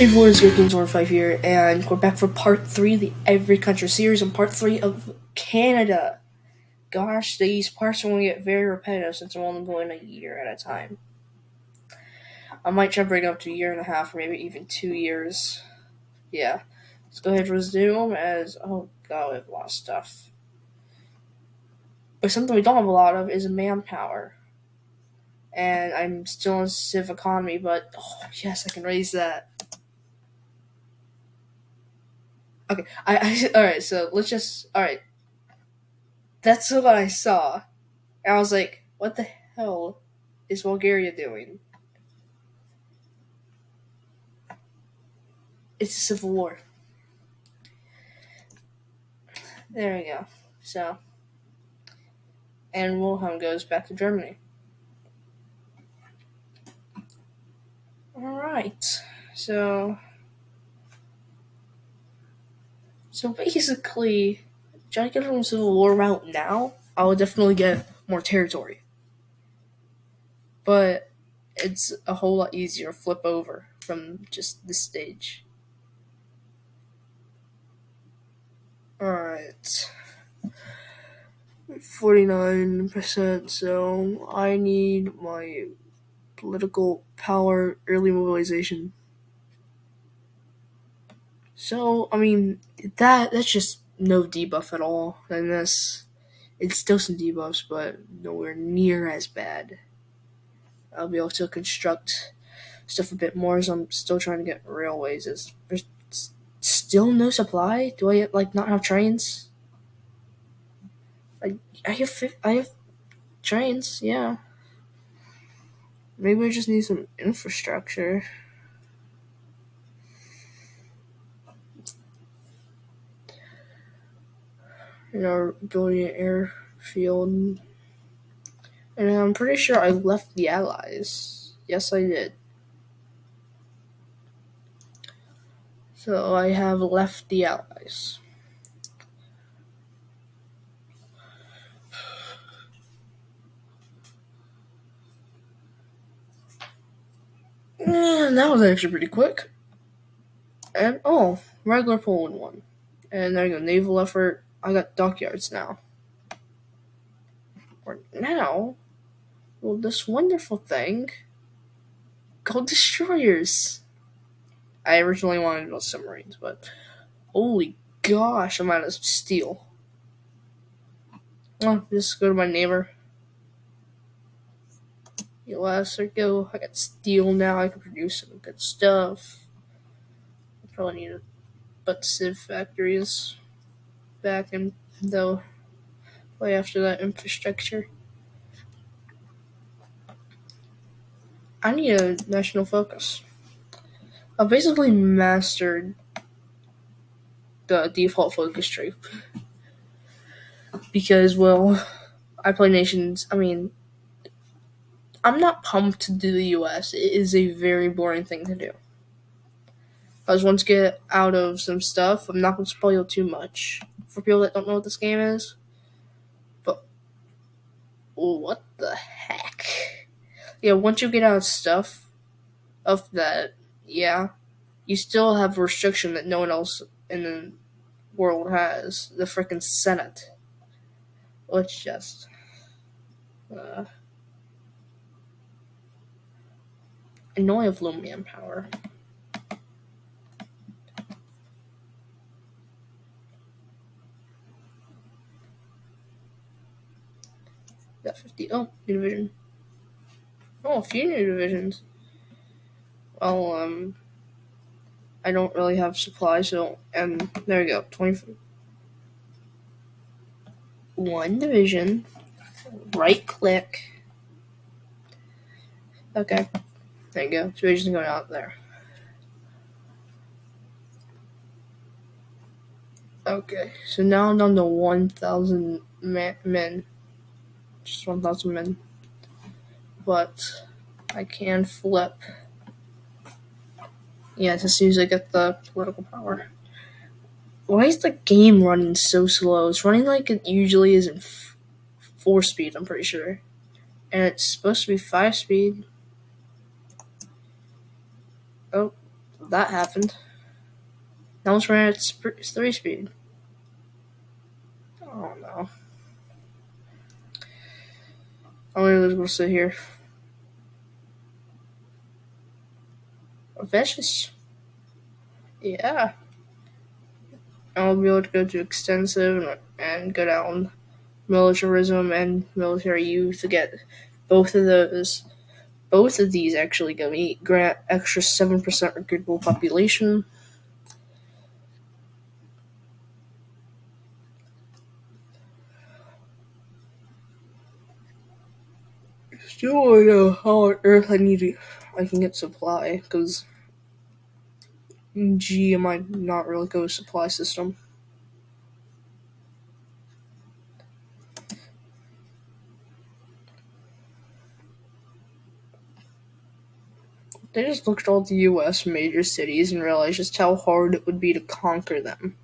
Everyone Garrett Games Over 5 here, and we're back for part 3 of the Every Country series and part 3 of Canada. Gosh, these parts are going to get very repetitive since I'm only going a year at a time. I might try to bring it up to a year and a half, or maybe even two years. Yeah. Let's go ahead and resume as, oh god, we have a lot of stuff. But something we don't have a lot of is manpower. And I'm still in civ economy, but, oh yes, I can raise that. Okay, I, I all right. So let's just all right. That's what I saw, and I was like, "What the hell is Bulgaria doing?" It's a civil war. There we go. So, and Wilhelm goes back to Germany. All right. So. So basically, trying to get from Civil War route now, I would definitely get more territory. But it's a whole lot easier to flip over from just this stage. Alright. 49%, so I need my political power early mobilization. So, I mean, that that's just no debuff at all. And this, it's still some debuffs, but nowhere near as bad. I'll be able to construct stuff a bit more as I'm still trying to get railways. Is there's still no supply? Do I like not have trains? I I have I have trains, yeah. Maybe I just need some infrastructure. You know, building an airfield. And I'm pretty sure I left the Allies. Yes, I did. So I have left the Allies. And that was actually pretty quick. And oh, regular Poland one. And there you go, naval effort I got dockyards now. Or now, well, this wonderful thing called destroyers. I originally wanted to build submarines, but holy gosh, I'm out of steel. Oh, just go to my neighbor. Go. I got steel now. I can produce some good stuff. I probably need a but civ factories back and they'll play after that infrastructure. I need a national focus. I've basically mastered the default focus tree. Because, well, I play nations. I mean, I'm not pumped to do the US. It is a very boring thing to do. I want to get out of some stuff. I'm not going to spoil too much for people that don't know what this game is. But what the heck? Yeah, once you get out of stuff of that, yeah, you still have a restriction that no one else in the world has. The freaking Senate. Which just uh I know I manpower. Got 50. Oh, new division. Oh, a few new divisions. Well, um, I don't really have supplies, so, and there we go. 20. One division. Right click. Okay. There you go. Division's going out there. Okay, so now I'm down to 1,000 men just 1,000 men. But I can flip. Yeah, as soon as I get the political power. Why is the game running so slow? It's running like it usually is in f- 4 speed, I'm pretty sure. And it's supposed to be 5 speed. Oh, that happened. Now it's running at three speed. Oh no. I'm really gonna sit here. Vicious. Yeah. I'll be able to go to extensive and, go down militarism and military youth to get both of those. Both of these actually give me grant extra seven percent recruitable population. Still don't know how on earth I need to I can get supply because G might not really go supply system. They just looked at all the US major cities and realized just how hard it would be to conquer them.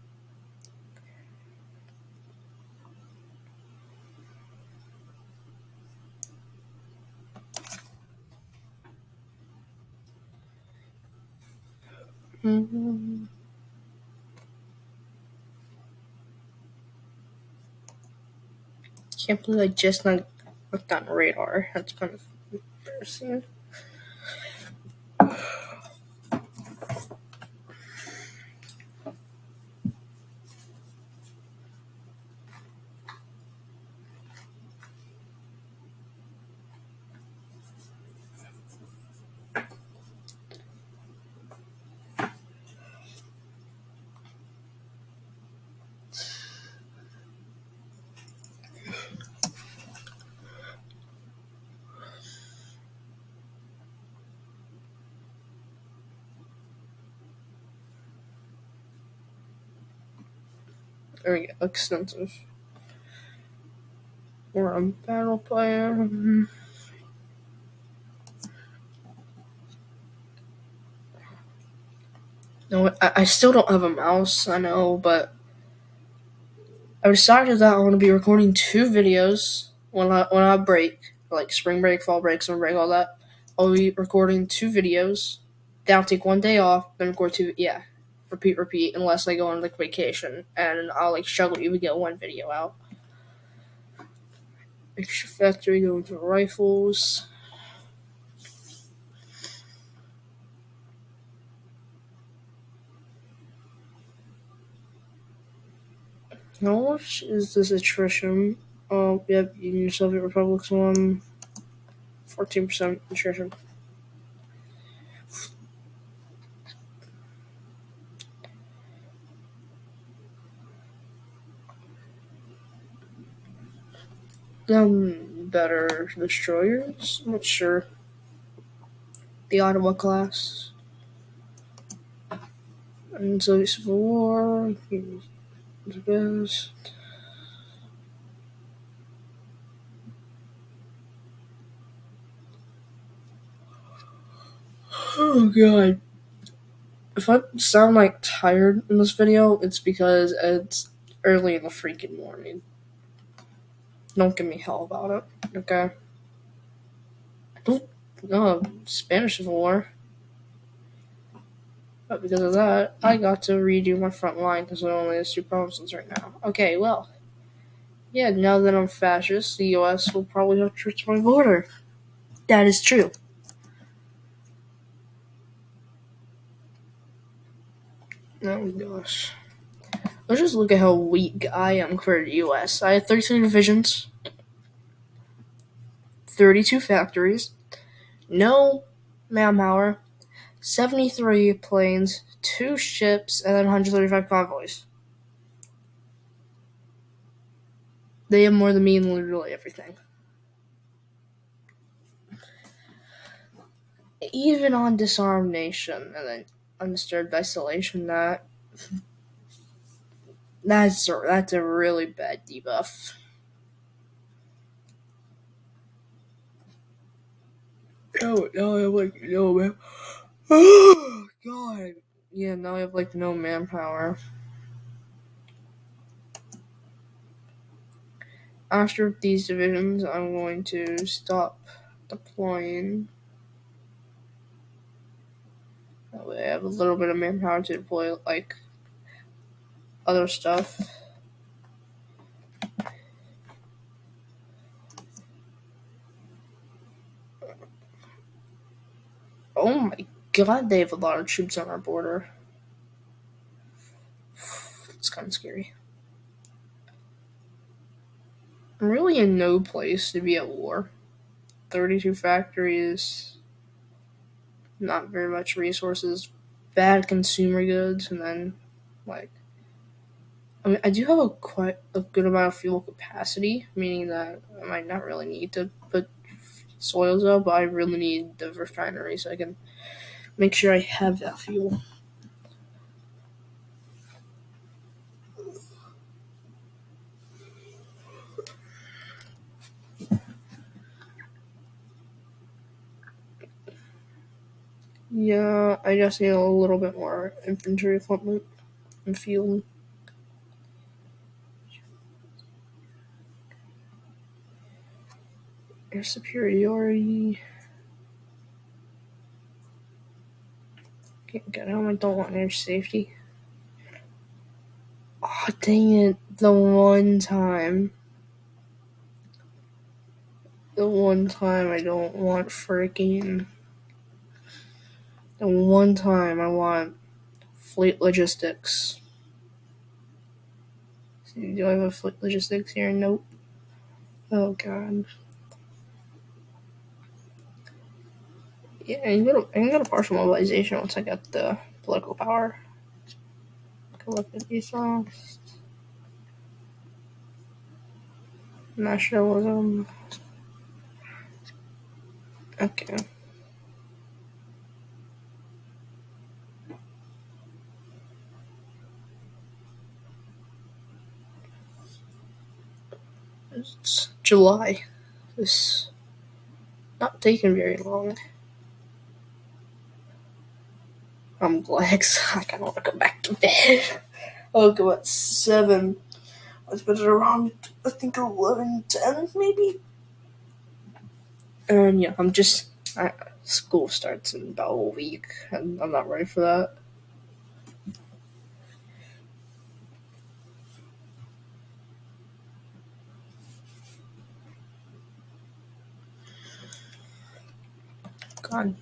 Can't believe I just not looked on radar. That's kind of embarrassing. Extensive. Or a battle player. No, I, I still don't have a mouse. I know, but I decided that I want to be recording two videos when I when I break, like spring break, fall break, summer break, all that. I'll be recording two videos. Then I'll take one day off, then record two. Yeah, repeat, repeat, unless I go on like vacation, and I'll like struggle to even get one video out. Extra factory going to rifles. How much is this attrition? Oh, yep, Union Soviet Republic's one. 14% attrition. Um, better destroyers? I'm not sure. The Ottawa class. And Soviet Civil War. The best. Oh god. If I sound like tired in this video, it's because it's early in the freaking morning. Don't give me hell about it, okay? I don't know Spanish Civil War. But because of that, I got to redo my front line because it only has two provinces right now. Okay, well. Yeah, now that I'm fascist, the US will probably have troops at my border. That is true. Oh gosh. Let's just look at how weak I am compared to the US. I have 33 divisions, 32 factories, no manpower, 73 planes, 2 ships, and then 135 convoys. They have more than me in literally everything. Even on Disarmed Nation and then Undisturbed Isolation, that that's a, that's a really bad debuff. Oh, now I have like no man. Oh god. Yeah, now I have like no manpower. After these divisions, I'm going to stop deploying. That way I have a little bit of manpower to deploy like other stuff. Oh my god, they have a lot of troops on our border. It's kind of scary. I'm really in no place to be at war. 32 factories, not very much resources, bad consumer goods, and then, like, I mean, I do have a quite a good amount of fuel capacity, meaning that I might not really need to put soils up, but I really need the refinery so I can make sure I have that fuel. Yeah, I just need a little bit more infantry equipment and field. Air superiority. Get home. I don't want air safety. Oh, dang it. The one time. The one time I don't want freaking. The one time I want fleet logistics. Do I have a fleet logistics here? Nope. Oh god. Yeah, I can go to I to partial mobilization once I get the political power. At these songs. Nationalism. Okay. It's July. This not taking very long. I'm glad I kind of want to go back to bed. I'll go at 7. I was bed around, I think, 11, 10 maybe? And yeah, I'm just. I, school starts in about a week, and I'm not ready for that. God.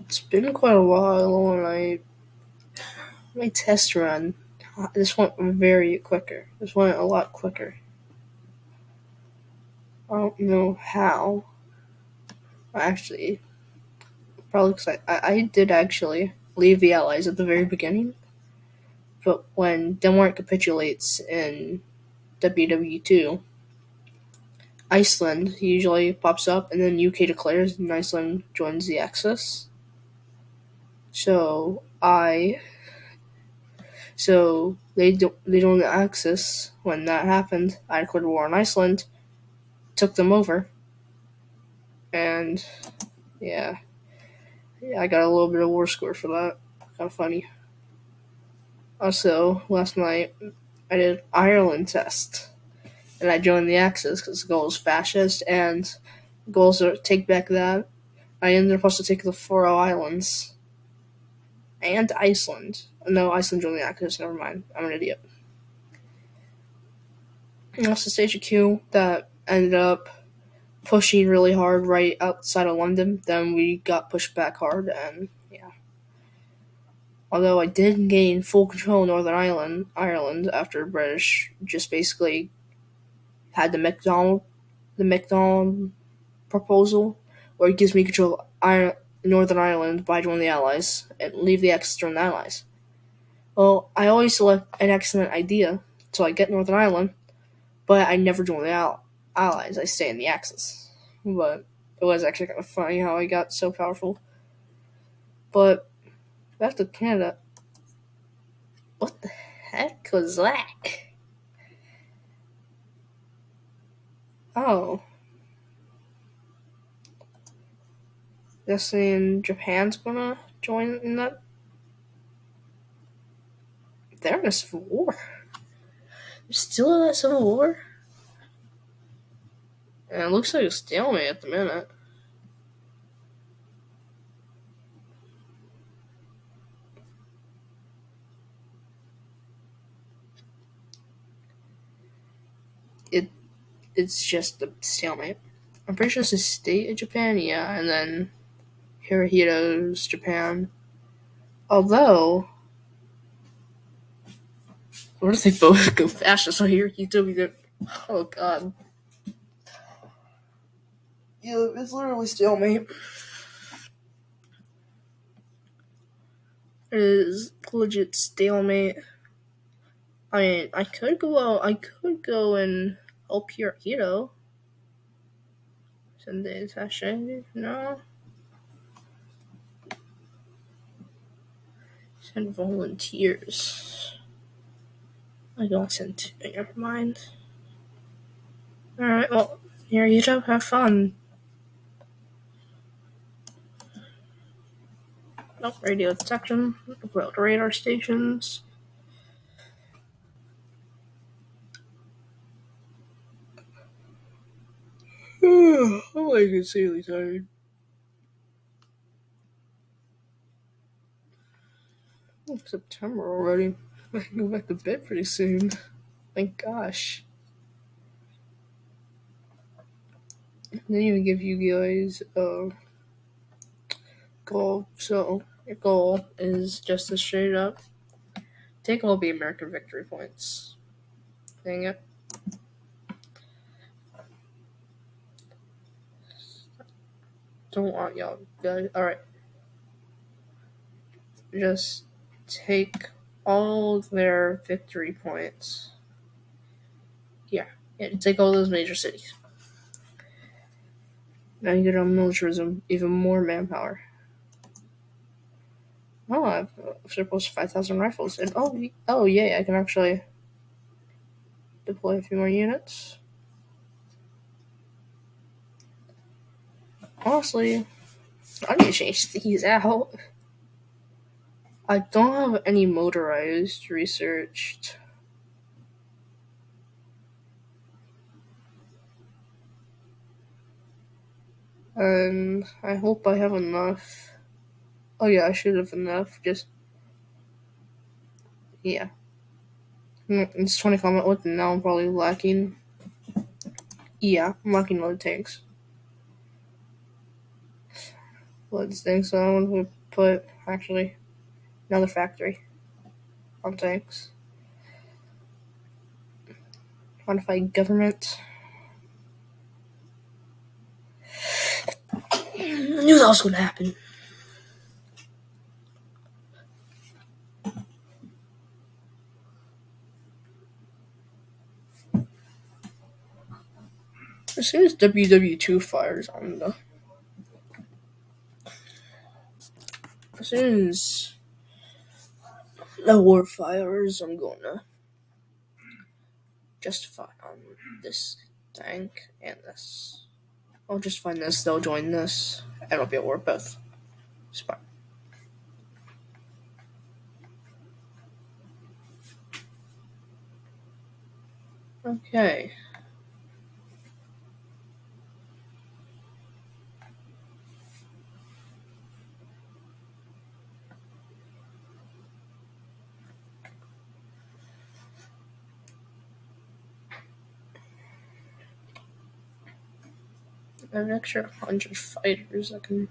It's been quite a while when I my test run. This went very quicker. This went a lot quicker. I don't know how. Actually, probably because I, I, I did actually leave the Allies at the very beginning. But when Denmark capitulates in WW2, Iceland usually pops up, and then UK declares, and Iceland joins the Axis. So I, so they don't they the Axis when that happened. I declared war on Iceland, took them over, and yeah, yeah, I got a little bit of war score for that. Kind of funny. Also, last night I did Ireland test, and I joined the Axis because the goal is fascist, and goals are take back that. I ended up to take the Faroe Islands and Iceland. No, Iceland joined the Axis. Never mind. I'm an idiot. And also stage a Q that ended up pushing really hard right outside of London. Then we got pushed back hard, and yeah. Although I did gain full control of Northern Ireland, Ireland after British just basically had the McDonald, the McDonald proposal, where it gives me control of Ireland, Northern Ireland by joining the Allies and leave the Axis to the Allies. Well, I always select an excellent idea, so I get Northern Ireland, but I never join the Allies allies, I stay in the Axis. But it was actually kind of funny how I got so powerful. But back to Canada. What the heck was that? Oh. Just saying Japan's gonna join in that? They're in a civil war. They're still in that civil war? And it looks like a stalemate at the minute. It it's just a stalemate. I'm pretty sure it's a state of Japan, yeah, and then Hirohito's Japan. Although, what if they both go fascist? So Hirohito be Oh god. Yeah, it's literally stalemate. It is legit stalemate. I mean, I could go out. I could go and help Hirohito. Send the attaché? No. Send volunteers. I don't send. Never mind. Alright, well, here you go. Have fun. Nope, radio detection, world radar stations. oh, I'm like insanely tired. September already. I can go back to bed pretty soon. Thank gosh. They even give you guys a goal. So your goal is just to straight up take all the American victory points. Dang it. Don't want y'all guys. Alright. Just take all their victory points. Yeah. Yeah, take all those major cities. Now you get on militarism, even more manpower. Oh, I've uh, surplus 5,000 rifles. And oh, oh, yay, I can actually deploy a few more units. Honestly, I need to change these out. I don't have any motorized researched. And I hope I have enough. Oh yeah, I should have enough. Just yeah. It's 20 combat with, and now I'm probably lacking. Yeah, I'm lacking load tanks. Load tanks, so I want to put actually another factory on tanks. Modify government. I knew that was going to happen. As soon as WW2 fires on the. As soon as the war fires, I'm gonna justify on this tank and this. I'll just find this, they'll join this, and it'll be a war both. Spot. Okay. An extra hundred fighters I can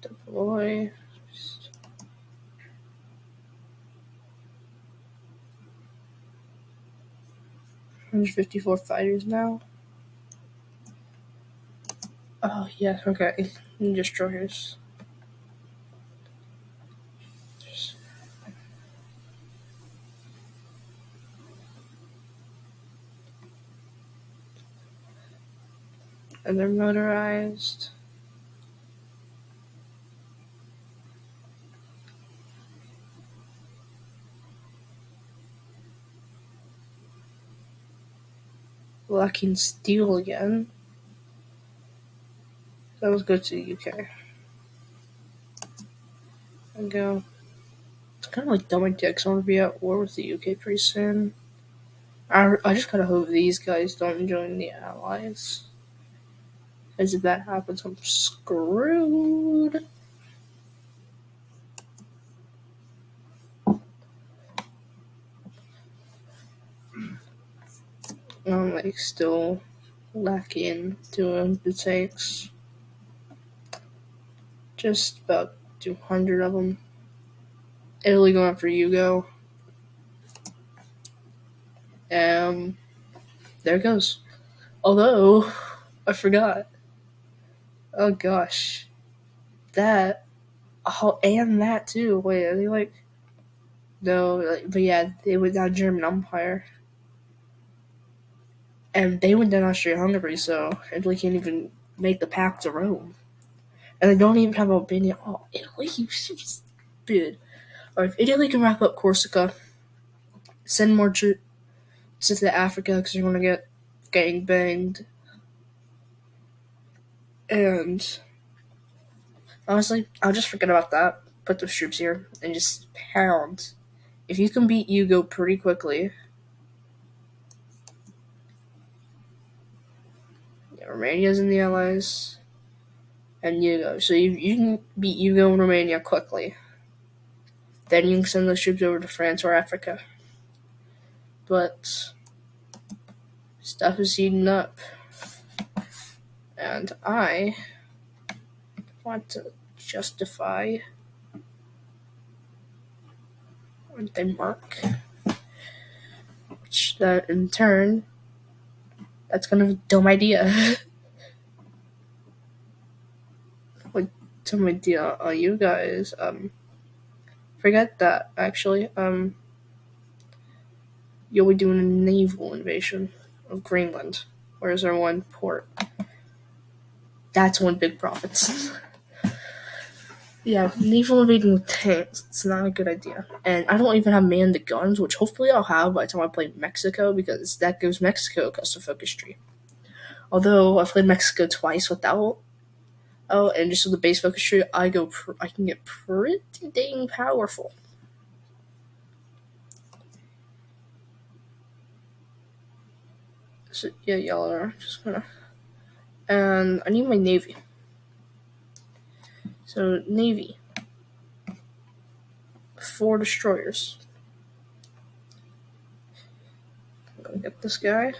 deploy. Hundred fifty four fighters now. Oh yes, okay. Destroyers. And they're motorized. Lacking steel again. That was good to the UK. and go. It's kind of like dumb idea because I want to be at war with the UK pretty soon. I, I just gotta hope these guys don't join the Allies. Because if that happens, I'm screwed. I'm like still lacking doing the tanks. Just about 200 of them. Italy going after Yugo. Um, there it goes. Although, I forgot. Oh gosh. That. Oh, and that too. Wait, are they like. No, like, but yeah, they went down German Empire. And they went down Austria Hungary, so Italy can't even make the pact to Rome. And they don't even have Albania. Oh, Italy, you stupid. Or if Italy can wrap up Corsica, send more troops to Africa because you're gonna get gang banged. And honestly, I'll just forget about that. Put those troops here and just pound. If you can beat Yugo pretty quickly, yeah, Romania's in the Allies, and Yugo. So you, you can beat Yugo and Romania quickly. Then you can send those troops over to France or Africa. But stuff is heating up. And I want to justify they mark, Which that in turn that's kind of a dumb idea. what dumb idea are you guys? Um forget that actually. Um you'll be doing a naval invasion of Greenland. Where's our one port? That's one big profits. yeah, naval invading with tanks, it's not a good idea. And I don't even have manned the guns, which hopefully I'll have by the time I play Mexico, because that gives Mexico a custom focus tree. Although I've played Mexico twice without Oh, and just with the base focus tree, I go. I can get pretty dang powerful. So yeah, y'all are just gonna. And I need my navy. So navy. Four destroyers. I'm gonna get this guy.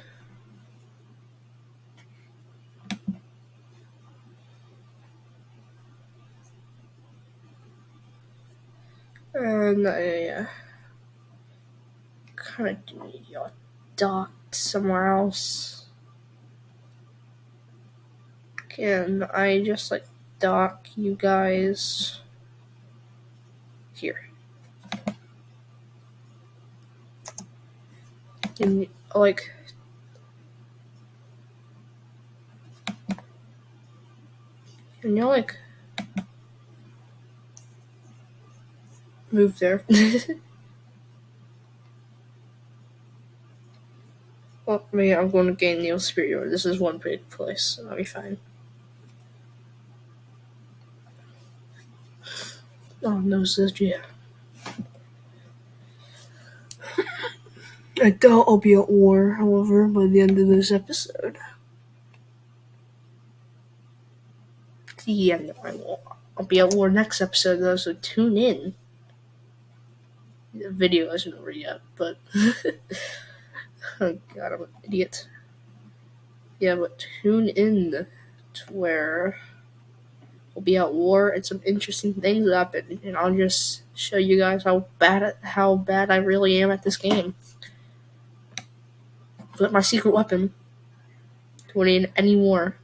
And I uh, kind of do need your docked somewhere else. Can I just like dock you guys here? And like can you like move there? well, maybe I'm going to gain naval superiority. This is one big place, that'll be fine. Oh, no, yeah. I doubt I'll be at war, however, by the end of this episode. Yeah, no, I won't. I'll be at war next episode, though, so tune in. The video isn't over yet, but. oh god, I'm an idiot. Yeah, but tune in to where we'll be at war and some interesting things happen, and I'll just show you guys how bad how bad I really am at this game. But my secret weapon to win any war,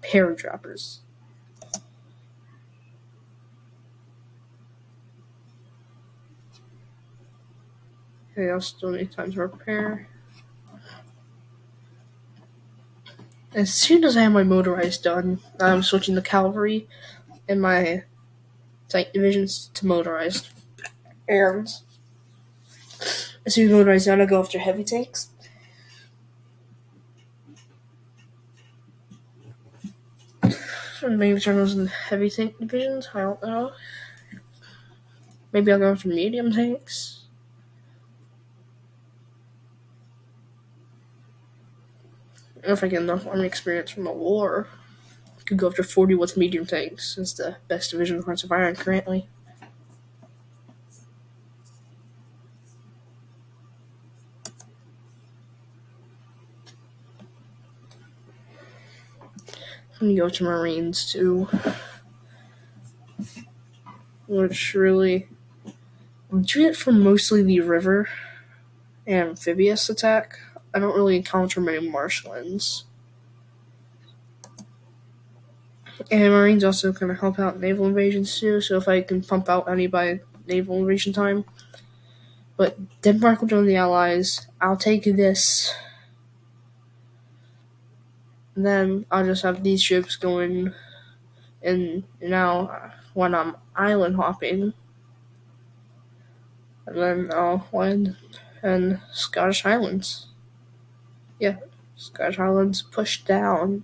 paratroopers. Okay, I'll still need time to repair. As soon as I have my motorized done, I'm switching the cavalry and my tank divisions to motorized. And as soon as motorized done, I go after heavy tanks. Maybe turn those into heavy tank divisions. I don't know. Maybe I'll go after medium tanks. If I get enough army experience from the war, I could go up to 40 with medium tanks. It's the best division of Hearts of Iron currently. I'm gonna go to Marines too. Which really do it for mostly the river amphibious attack. I don't really encounter many marshlands. And Marines also kind of help out naval invasions too, so if I can pump out any by naval invasion time. But Denmark will join the Allies. I'll take this. And then I'll just have these ships going and now when I'm island hopping. And then I'll land in Scottish Highlands. Yeah, Scottish Highlands pushed down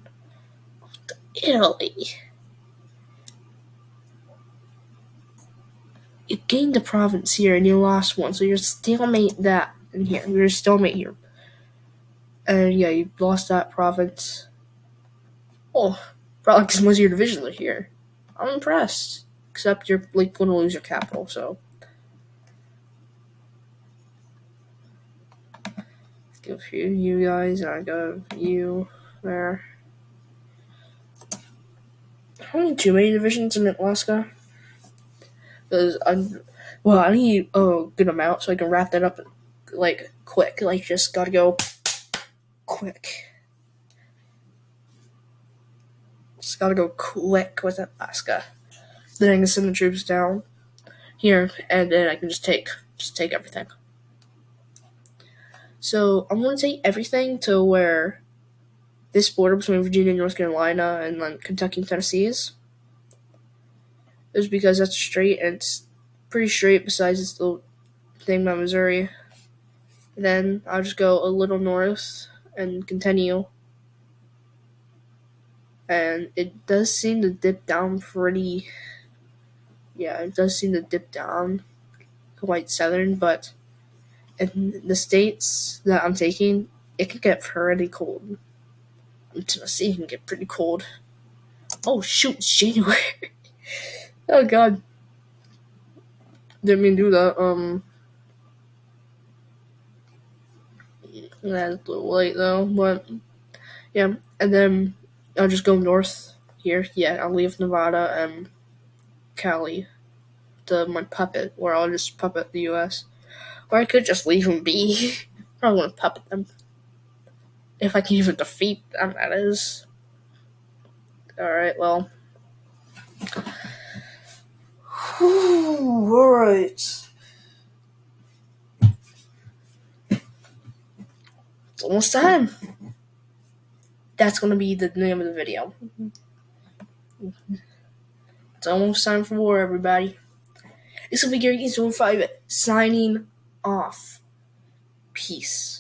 to Italy. You gained a province here and you lost one, so you're stalemate that in here. You're stalemate here. And yeah, you lost that province. Oh, probably because most of your divisions are here. I'm impressed. Except you're like going to lose your capital, so. Give you you guys, and I go you there. Many too many divisions in Alaska? Because I'm, well, I need a good amount so I can wrap that up like quick. Like just gotta go quick. Just gotta go quick with Alaska. Then I can send the troops down here, and then I can just take just take everything. So I'm gonna take everything to where this border between Virginia and North Carolina and then Kentucky and Tennessee is. Is because that's straight and it's pretty straight besides this little thing by Missouri. Then I'll just go a little north and continue. And it does seem to dip down pretty yeah, it does seem to dip down quite southern, but in the states that I'm taking, it can get pretty cold. Tennessee can get pretty cold. Oh shoot, January. oh god. Didn't mean to do that. Um that's a little late though, but yeah, and then I'll just go north here. Yeah, I'll leave Nevada and Cali, the my puppet, where I'll just puppet the U.S. Or I could just leave them be. I want to puppet them. If I can even defeat them, that is. Alright, well. Alright. It's almost time. That's going to be the name of the video. It's almost time for war, everybody. This will be Garrett Games 5 signing off. Peace.